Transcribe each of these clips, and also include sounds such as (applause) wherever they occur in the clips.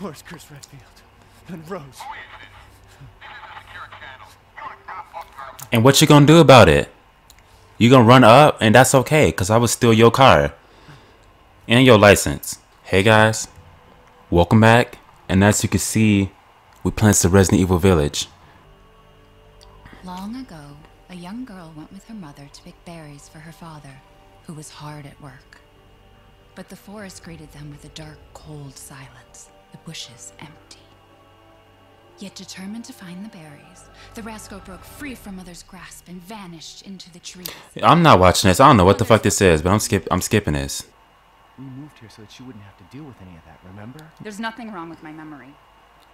Where's Chris Redfield? And Rose? And what you gonna do about it? You gonna run up, and that's okay, cause I would steal your car and your license. Hey guys, welcome back. And as you can see, we playing the Resident Evil Village. Long ago, a young girl went with her mother to pick berries for her father, who was hard at work. But the forest greeted them with a dark, cold silence, the bushes empty. Yet determined to find the berries, the rascal broke free from mother's grasp and vanished into the trees. I'm not watching this. I don't know what the fuck this is, but I'm skip. I'm skipping this. We moved here so that she wouldn't have to deal with any of that, remember? There's nothing wrong with my memory.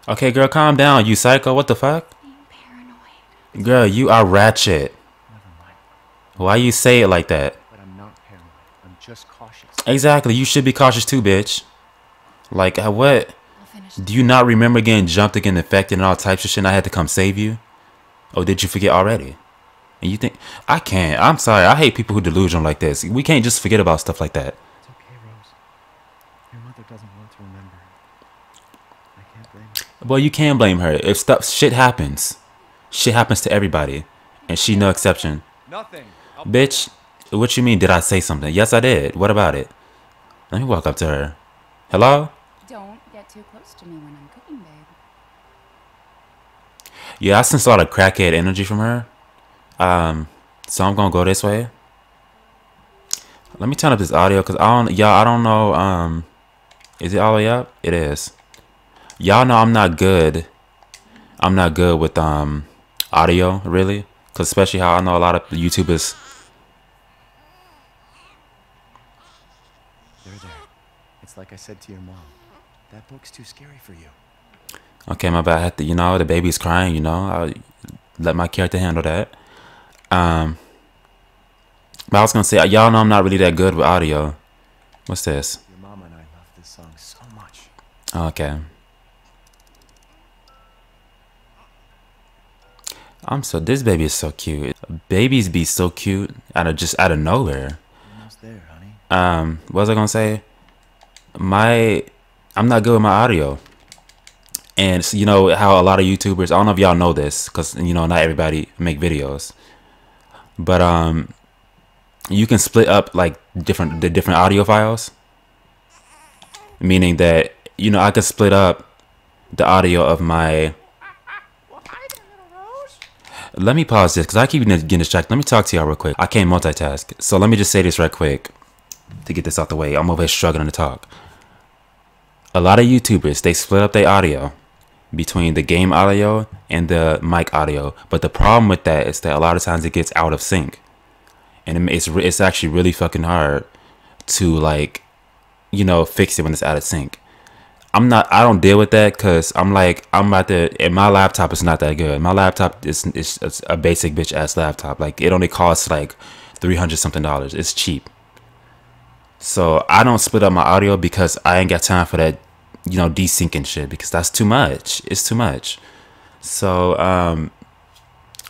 Okay, girl, calm down. You psycho. What the fuck? Being paranoid. Girl, you are ratchet. Never mind. Why you say it like that? But I'm not paranoid. I'm just cautious. Exactly. You should be cautious too, bitch. Like, uh, what? I'll finish. Do you not remember getting jumped and getting infected and all types of shit and I had to come save you? Or did you forget already? And you think, I can't. I'm sorry. I hate people who delusion like this. We can't just forget about stuff like that. It's okay, Rose. Your mother doesn't want to remember. I can't blame her. Well, you can blame her. If stuff, shit happens. Shit happens to everybody. And she no exception. Nothing. Bitch, what you mean, did I say something? Yes, I did. What about it? Let me walk up to her. Hello? Don't get too close to me when I'm cooking, babe. Yeah, I sense a lot of crackhead energy from her. Um, so I'm gonna go this way. Let me turn up this audio because I don't, y'all, I don't know. Um, is it all the way up? It is. Y'all know I'm not good. I'm not good with um audio really, cause especially how I know a lot of YouTubers. There. It's like I said to your mom. That book's too scary for you. Okay, my bad. I had to, you know, the baby's crying. You know, I let my character handle that. Um, but I was gonna say, y'all know I'm not really that good with audio. What's this? Your mom and I love this song so much. Okay. I'm so this baby is so cute. Babies be so cute out of just out of nowhere. There, honey. Um, what was I gonna say? My, I'm not good with my audio, and you know how a lot of YouTubers. I don't know if y'all know this, cause you know not everybody make videos, but um, you can split up like different the different audio files. Meaning that you know I could split up the audio of my. Let me pause this because I keep getting distracted. Let me talk to y'all real quick. I can't multitask, so let me just say this right quick to get this out the way. I'm over here struggling to talk. A lot of YouTubers they split up their audio between the game audio and the mic audio, but the problem with that is that a lot of times it gets out of sync, and it's it's actually really fucking hard to like, you know, fix it when it's out of sync. I'm not. I don't deal with that because I'm like I'm about to. And my laptop is not that good. My laptop is is it's a basic bitch ass laptop. Like it only costs like three hundred something dollars. It's cheap. So I don't split up my audio because I ain't got time for that, you know, desyncing shit because that's too much. It's too much. So um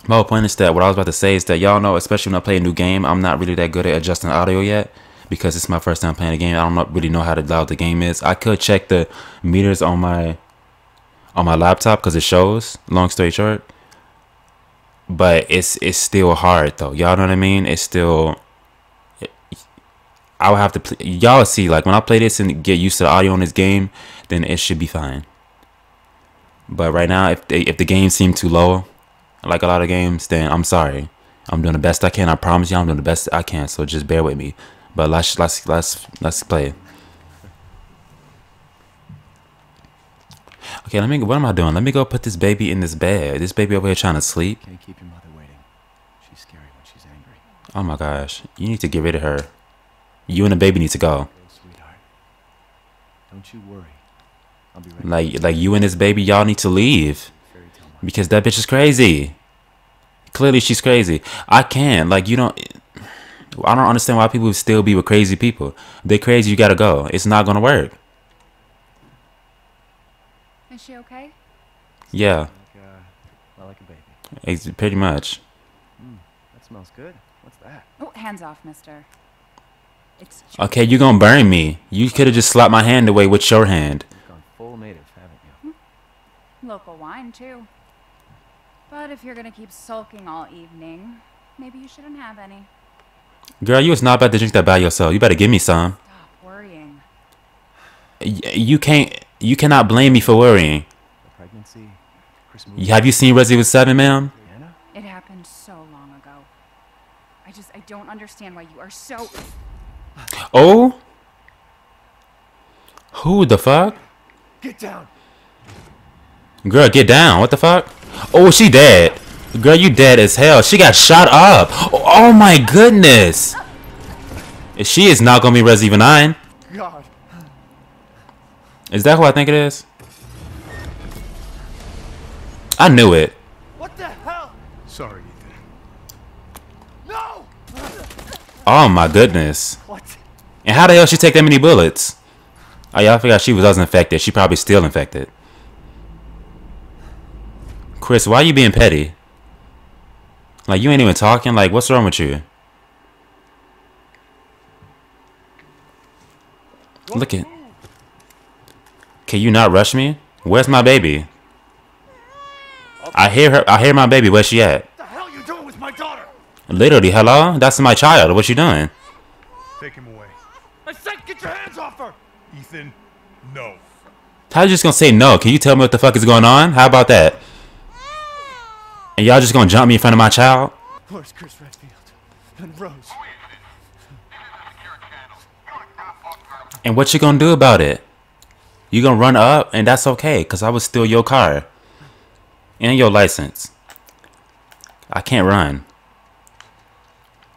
my whole point is that what I was about to say is that y'all know, especially when I play a new game, I'm not really that good at adjusting audio yet because it's my first time playing a game. I don't really know how loud the game is. I could check the meters on my on my laptop because it shows. Long story short, but it's it's still hard though. Y'all know what I mean? It's still. I would have to. Pl- y'all see like when I play this and get used to the audio in this game, then it should be fine. But right now, if they, if the game seemed too low, like a lot of games, then I'm sorry. I'm doing the best I can. I promise y'all, I'm doing the best I can. So just bear with me. But let's let's let's let's play. Okay, let me. What am I doing? Let me go put this baby in this bed. This baby over here trying to sleep. Can't keep your mother waiting. She's scary when she's angry. Oh my gosh, you need to get rid of her. You and the baby need to go. Go, sweetheart. Don't you worry. I'll be right Like like you and this baby, y'all need to leave Fairy tale mom. because that bitch is crazy. Clearly, she's crazy. I can't. Like you don't. I don't understand why people would still be with crazy people. They're crazy, you gotta go. It's not gonna work. Is she okay? Yeah, Like, uh, well, like a baby. it's pretty much. That smells good. What's that? Oh, hands off, mister. It's Okay, you gonna burn me. You could have just slapped my hand away with your hand. Full native. haven't you? Hmm. Local wine, too. But if you're gonna keep sulking all evening, maybe you shouldn't have any. Girl, you was not about to drink that by yourself. You better give me some. Stop worrying. You can't. You cannot blame me for worrying. The pregnancy? Chris Have you seen Resident Evil 7, ma'am? It happened so long ago. I just, I don't understand why you are so. Oh? Who the fuck? Get down! Girl, get down. What the fuck? Oh, she dead. Girl, you dead as hell. She got shot up. Oh, oh my goodness. She is not gonna be Resident Evil 9. God! Is that who I think it is? I knew it. What the hell? Sorry, Ethan. No! Oh my goodness. What? And how the hell she take that many bullets? Oh yeah, I forgot she was infected. She probably still infected. Chris, why are you being petty? Like you ain't even talking. Like what's wrong with you? Look at. Can you not rush me? Where's my baby? I hear her. I hear my baby. Where's she at? What the hell you doing with my daughter? Literally, hello. That's my child. What you doing? Take him away. I said get your hands off her! Ethan, no. How you just gonna say no? Can you tell me what the fuck is going on? How about that? And y'all just gonna jump me in front of my child? Where's Chris Redfield? And Rose? And what you gonna do about it? You gonna run up, and that's okay, cause I was steal your car and your license. I can't run.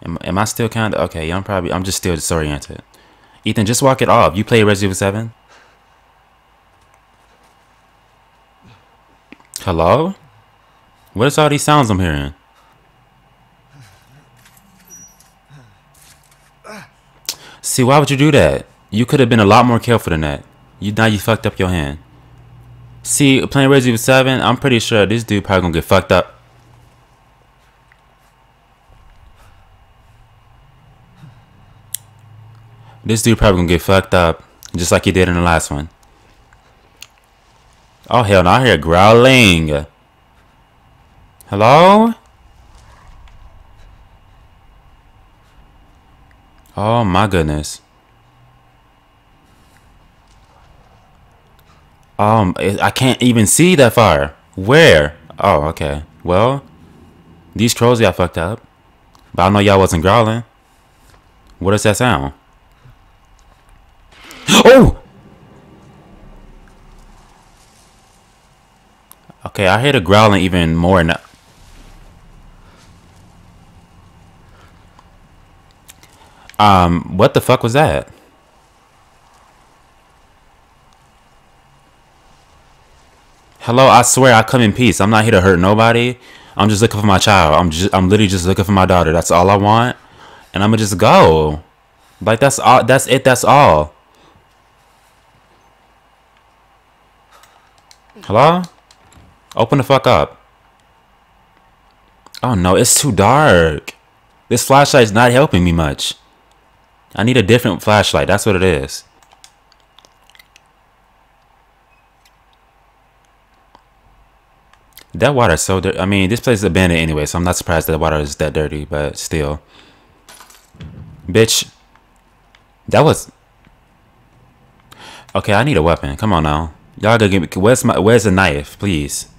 Am, am I still kind of okay? I'm probably I'm just still disoriented. Ethan, just walk it off. You play Resident Evil Seven. Hello? What is all these sounds I'm hearing? See, why would you do that? You could have been a lot more careful than that. You now you fucked up your hand. See, playing Resident Evil 7, I'm pretty sure this dude probably gonna get fucked up. This dude probably gonna get fucked up, just like he did in the last one. Oh hell no, I hear growling. Hello? Oh my goodness. Um, I can't even see that far. Where? Oh, okay. Well, these trolls got fucked up. But I know y'all wasn't growling. What does that sound? Oh! Okay, I hear the growling even more now. Um, what the fuck was that? Hello, I swear I come in peace. I'm not here to hurt nobody. I'm just looking for my child. I'm just I'm literally just looking for my daughter. That's all I want. And I'm gonna just go. Like that's all that's it, that's all. Hello? Open the fuck up. Oh no, it's too dark. This flashlight's not helping me much. I need a different flashlight. That's what it is. That water is so dirty. I mean, this place is abandoned anyway, so I'm not surprised that the water is that dirty, but still. Bitch. That was... Okay, I need a weapon. Come on now. Y'all gotta give me... Where's, my, where's the knife, please?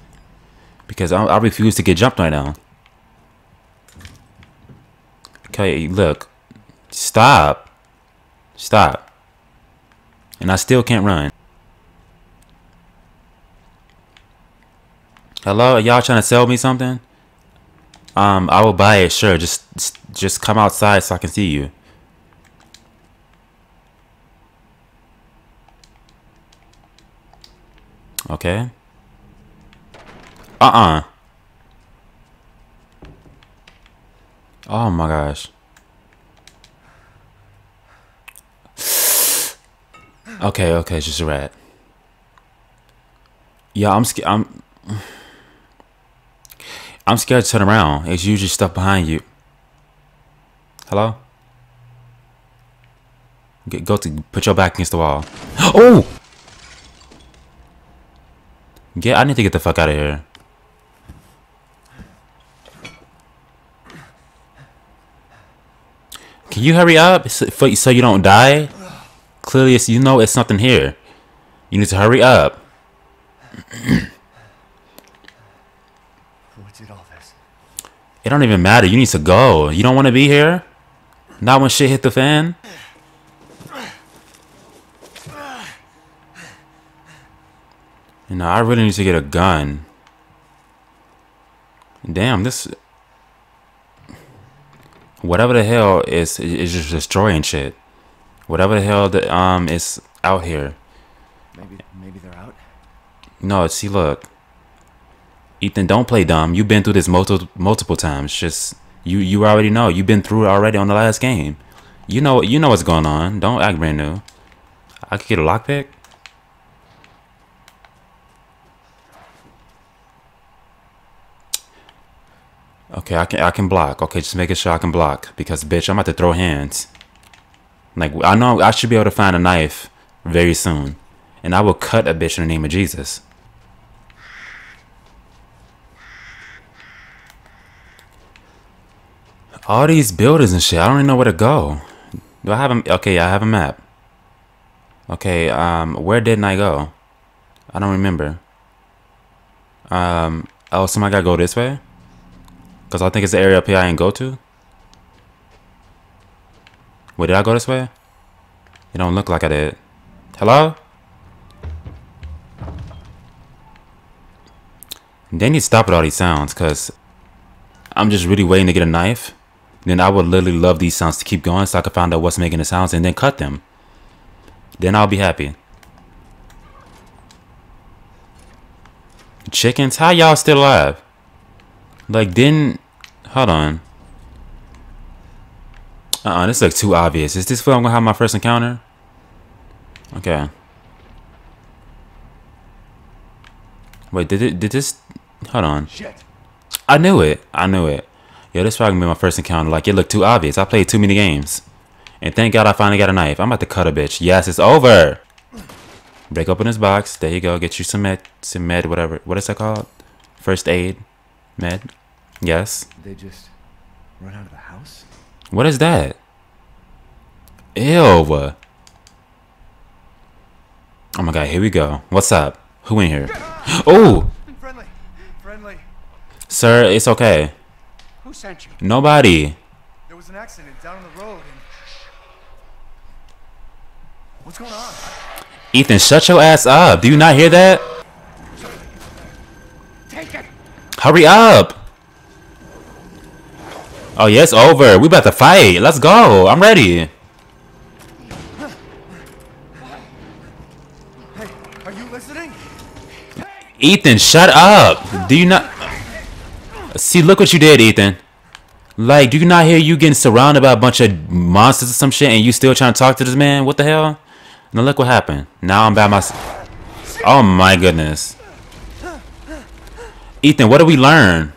Because I, I refuse to get jumped right now. Okay, look. Stop. Stop. And I still can't run. Hello, y'all trying to sell me something? Um, I will buy it. Sure, just just come outside so I can see you. Okay. Uh-uh. Oh my gosh. Okay, okay, it's just a rat. Yeah, I'm scared. I'm. I'm scared to turn around. It's usually stuff behind you. Hello? Get, go to put your back against the wall. (gasps) Oh! Get. I need to get the fuck out of here. Can you hurry up so, so you don't die? Clearly, it's, you know it's something here. You need to hurry up. What did all this? It don't even matter. You need to go. You don't want to be here? Not when shit hit the fan? You know, I really need to get a gun. Damn, this... Whatever the hell is is just destroying shit. Whatever the hell that um is out here. Maybe maybe they're out. No, see, look. Ethan, don't play dumb. You've been through this multiple multiple times. Just you, you already know. You've been through it already on the last game. You know, you know what's going on. Don't act brand new. I could get a lockpick. Okay, I can I can block. Okay, just making sure I can block because bitch, I'm about to throw hands. Like I know I should be able to find a knife very soon, and I will cut a bitch in the name of Jesus. All these buildings and shit. I don't even know where to go. Do I have a okay? I have a map. Okay, um, where didn't I go? I don't remember. Um, oh, somebody gotta go this way. Cause I think it's the area up here I didn't go to. Wait, did I go this way? It don't look like I did. Hello? They need to stop with all these sounds, cause I'm just really waiting to get a knife. Then I would literally love these sounds to keep going so I can find out what's making the sounds and then cut them. Then I'll be happy. Chickens? How y'all still alive? Like, didn't... Hold on. Uh-uh, this looks too obvious. Is this where I'm gonna have my first encounter? Okay. Wait, did it... Did this... Hold on. Shit. I knew it. I knew it. Yeah, this probably gonna be my first encounter. Like, it looked too obvious. I played too many games. And thank God I finally got a knife. I'm about to cut a bitch. Yes, it's over. Break open this box. There you go. Get you some med, some med, whatever. What is that called? First aid, med. Yes. They just run out of the house. What is that? Ew. Oh my god. Here we go. What's up? Who in here? (gasps) Oh, Friendly. Friendly. sir. It's okay. Who sent you? Nobody. There was an accident down the road and What's going on? Ethan, shut your ass up. Do you not hear that? Take it. Hurry up. Oh, yeah, it's over. We about to fight. Let's go. I'm ready. Hey, are you listening? Ethan, shut up. Do you not... See, look what you did, Ethan. Like, do you not hear you getting surrounded by a bunch of monsters or some shit and you still trying to talk to this man? What the hell? Now look what happened. Now I'm by myself. Oh my goodness. Ethan, what do we learn?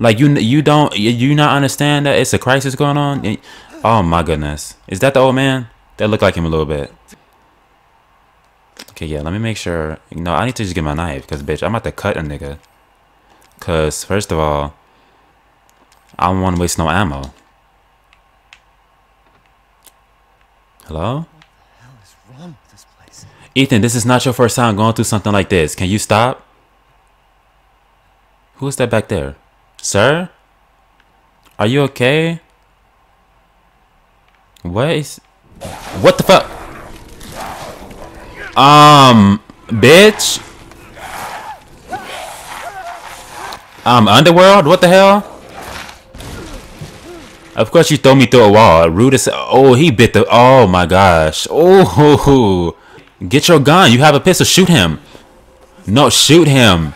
Like you, you don't, you, not understand that it's a crisis going on? Oh my goodness. Is that the old man? That looked like him a little bit. Okay, yeah, let me make sure. Know, I need to just get my knife because, bitch, I'm about to cut a nigga. Because, first of all, I don't want to waste no ammo. Hello? What is wrong with this place? Ethan, this is not your first time going through something like this. Can you stop? Who is that back there? Sir? Are you okay? What is... What the fuck? Um, bitch? Um, Underworld? What the hell? Of course you throw me through a wall. Rude as... Oh, he bit the... Oh, my gosh. Oh, get your gun. You have a pistol. Shoot him. No, shoot him.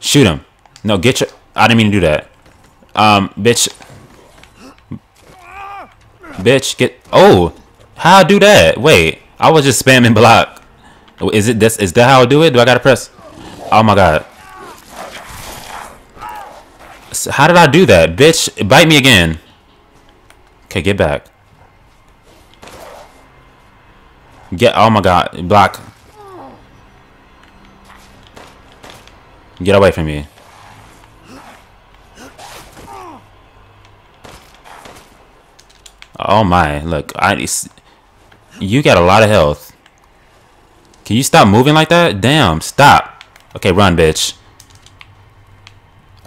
Shoot him. No, get your... I didn't mean to do that. Um, bitch. Bitch, get... Oh, how I do that? Wait, I was just spamming block. Is it this? Is that how I do it? Do I gotta press? Oh my god. So how did I do that? Bitch, bite me again. Okay, get back. Get, oh my god, block. Get away from me. Oh my, look, I you got a lot of health. Can you stop moving like that? Damn, stop. Okay, run, bitch.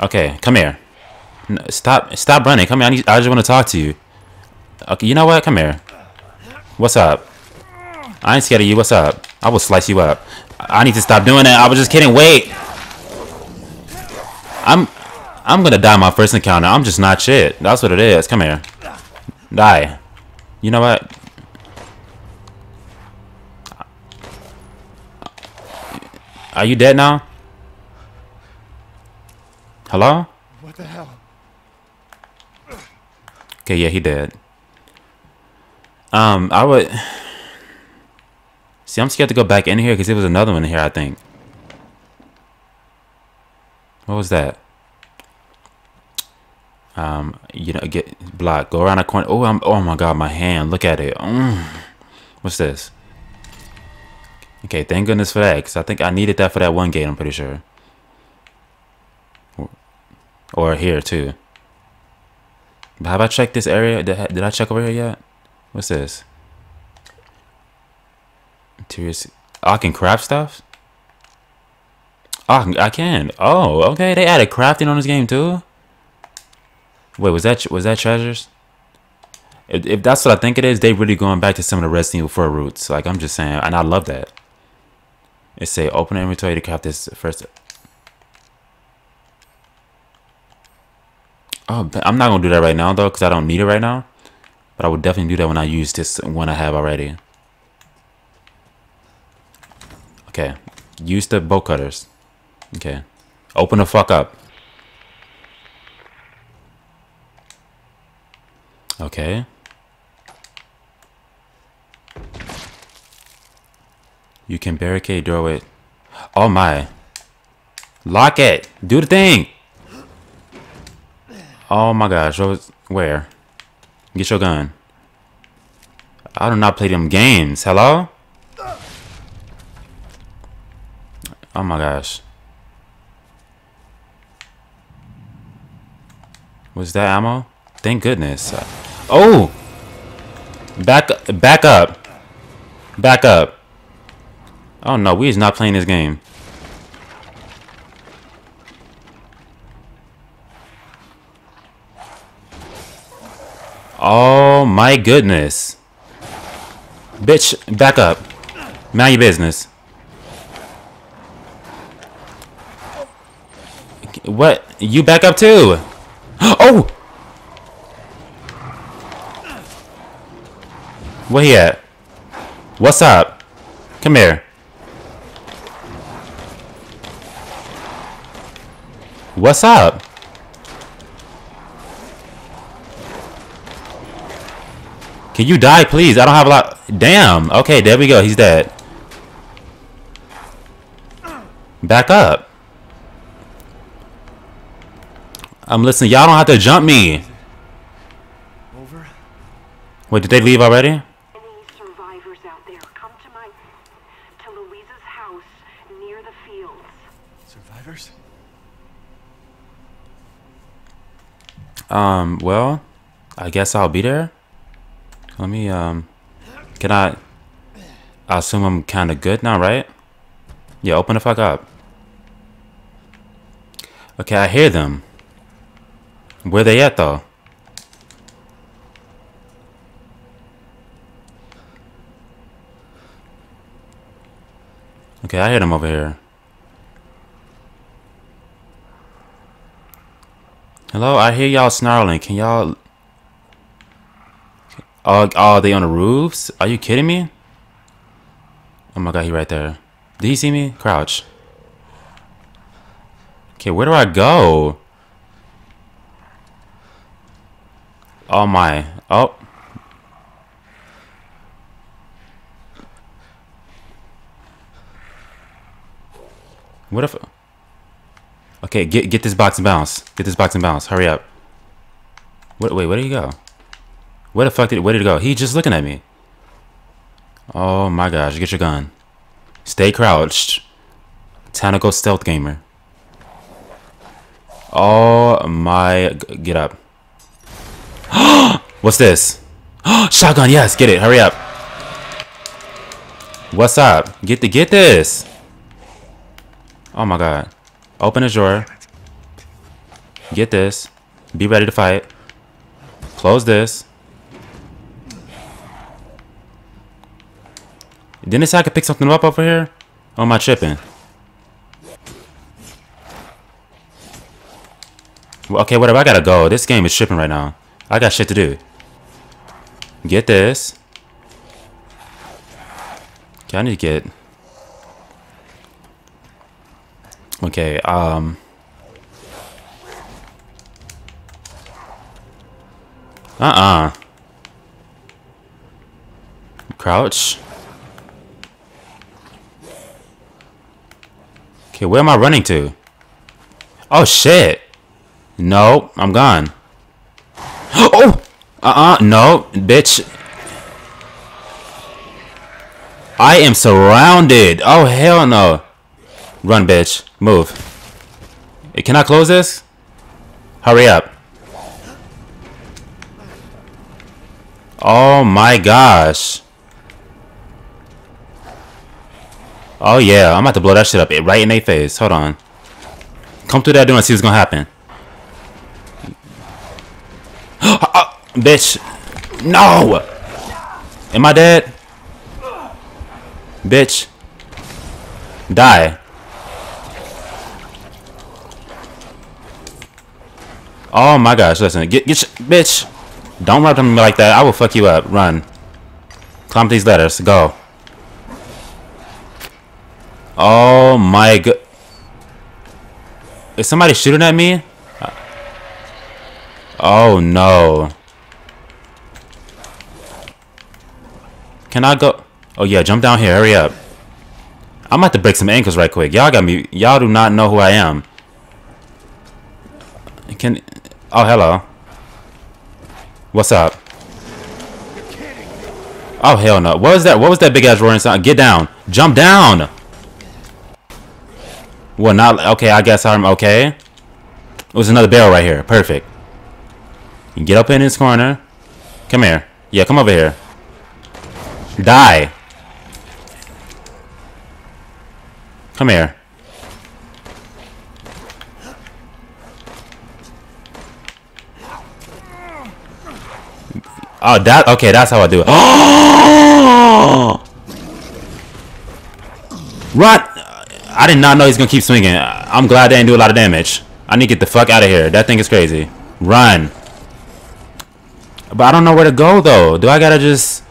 Okay, come here. No, stop, stop running. Come here. I, need, I just want to talk to you. Okay, you know what? Come here. What's up? I ain't scared of you. What's up? I will slice you up. I need to stop doing that. I was just kidding. Wait. I'm, I'm gonna die my first encounter. I'm just not shit. That's what it is. Come here. Die. You know what? Are you dead now? Hello? What the hell? Okay, yeah, he dead. Um, I would... See, I'm scared to go back in here because there was another one in here, I think. What was that? Um, you know, get block. Go around a corner. Oh, I'm. Oh my God, my hand. Look at it. Mm. What's this? Okay, thank goodness for that. Cause I think I needed that for that one gate. I'm pretty sure. Or, here too. Have I checked this area? Did I, did I check over here yet? What's this? Interiors. Oh, I can craft stuff. Oh, I can. Oh, okay. They added crafting on this game too. Wait, was that was that treasures? If, if that's what I think it is, they really going back to some of the Resident Evil 4 roots. Like I'm just saying, and I love that. It say open inventory to craft this first. Oh, I'm not gonna do that right now though, because I don't need it right now. But I would definitely do that when I use this one I have already. Okay, use the bow cutters. Okay, open the fuck up. Okay. You can barricade doorway. Oh my. Lock it. Do the thing. Oh my gosh. Where? Get your gun. I do not play them games. Hello? Oh my gosh. Was that ammo? Thank goodness. Oh! Back, back up. Back up. Oh no, we is not playing this game. Oh my goodness. Bitch, back up. Mind your business. What? You back up too? (gasps) Oh! Where he at? What's up? Come here. What's up? Can you die, please? I don't have a lot. Damn. Okay, there we go. He's dead. Back up. Um, I'm listening. Y'all don't have to jump me. Over? Wait, did they leave already? Any survivors out there, come to my... to Luiza's house near the fields. Survivors? Um, well, I guess I'll be there. Let me, um, can I, I assume I'm kind of good now, right? Yeah, open the fuck up. Okay, I hear them. Where they at, though? Okay, I hear him over here. Hello, I hear y'all snarling. Can y'all... Oh, oh, they on the roofs? Are you kidding me? Oh my god, he right there. Did he see me? Crouch. Okay, where do I go? Oh my. Oh. What if... Okay, get get this box and bounce. Get this box and bounce. Hurry up. Wait, wait, where did he go? Where the fuck did where did he go? He just looking at me. Oh my gosh, get your gun. Stay crouched. Tentacle stealth gamer. Oh my, get up. (gasps) What's this? (gasps) Shotgun, yes, get it, hurry up. What's up? Get the, get this. Oh my god. Open a drawer. Get this. Be ready to fight. Close this. Didn't it say I could pick something up over here? Or am I tripping? Okay, whatever. I gotta go. This game is tripping right now. I got shit to do. Get this. Okay, I need to get. Okay, um. Uh uh. Crouch. Okay, where am I running to? Oh shit. No, I'm gone. (gasps) Oh! Uh-uh, no, bitch. I am surrounded. Oh, hell no. Run, bitch. Move. Hey, Can I close this? Hurry up. Oh my gosh. Oh yeah, I'm about to blow that shit up right in their face. Hold on. Come through that door and see what's gonna happen. (gasps) Ah, bitch. No! Am I dead? Bitch. Die. Oh my gosh, listen. Get, get, bitch. Don't to me like that. I will fuck you up. Run. Climb these letters. Go. Oh my god. Is somebody shooting at me? Oh no. Can I go? Oh yeah, jump down here. Hurry up. I'm about to break some ankles right quick. Y'all got me. Y'all do not know who I am. Can. Oh, hello. What's up? Oh hell no! What was that? What was that big ass roaring sound? Get down! Jump down! Well, not okay. I guess I'm okay. It was another barrel right here. Perfect. Get up in this corner. Come here. Yeah, come over here. Die. Come here. Oh, that okay. That's how I do it. (gasps) Run! I did not know he's gonna keep swinging. I'm glad they didn't do a lot of damage. I need to get the fuck out of here. That thing is crazy. Run. But I don't know where to go though. Do I gotta just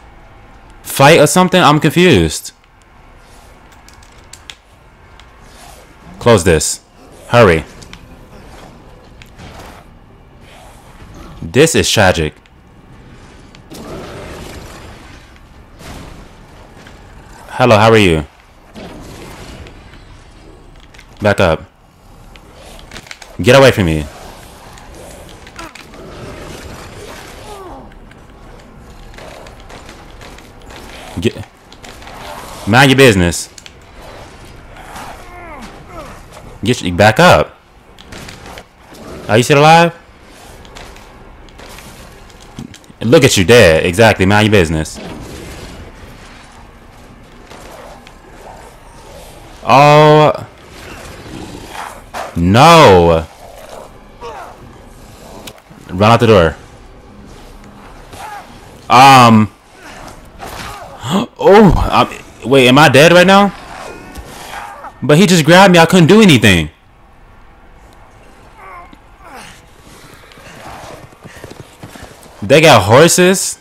fight or something? I'm confused. Close this. Hurry. This is tragic. Hello, how are you? Back up. Get away from me. Get. Mind your business. Get you back up. Are you still alive? Look at you dead. Exactly. Mind your business. Oh. No. Run out the door. Um. (gasps) Oh. I'm, wait, am I dead right now? But he just grabbed me. I couldn't do anything. They got horses.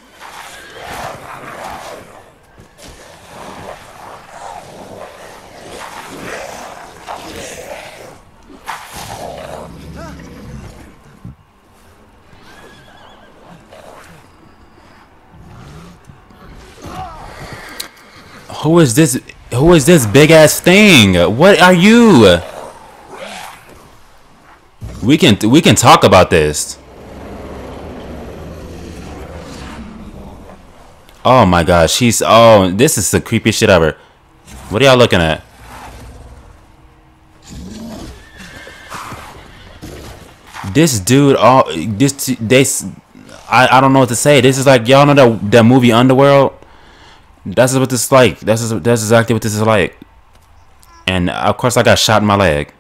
Who is this? Who is this big ass thing? What are you? We can we can talk about this. Oh my gosh, she's oh this is the creepiest shit ever. What are y'all looking at? This dude, all this they, I, I don't know what to say. This is like y'all know that that movie Underworld. That's what this is like. That's is- that's exactly what this is like. And of course, I got shot in my leg.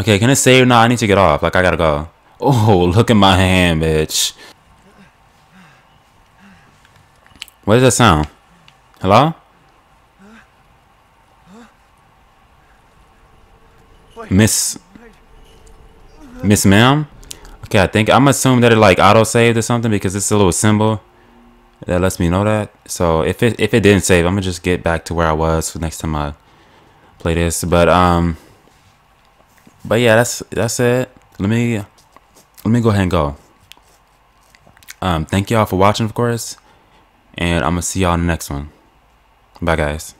Okay, can it save? No, I need to get off. Like I gotta go. Oh, (laughs) look at my hand, bitch. What does that sound? Hello? Miss Miss Ma'am? Okay, I think I'm assuming that it like auto saved or something because it's a little symbol that lets me know that. So if it if it didn't save, I'm gonna just get back to where I was for next time I play this. But um But yeah, that's that's it. Let me let me go ahead and go. Um thank y'all for watching of course. And I'm gonna see y'all in the next one. Bye guys.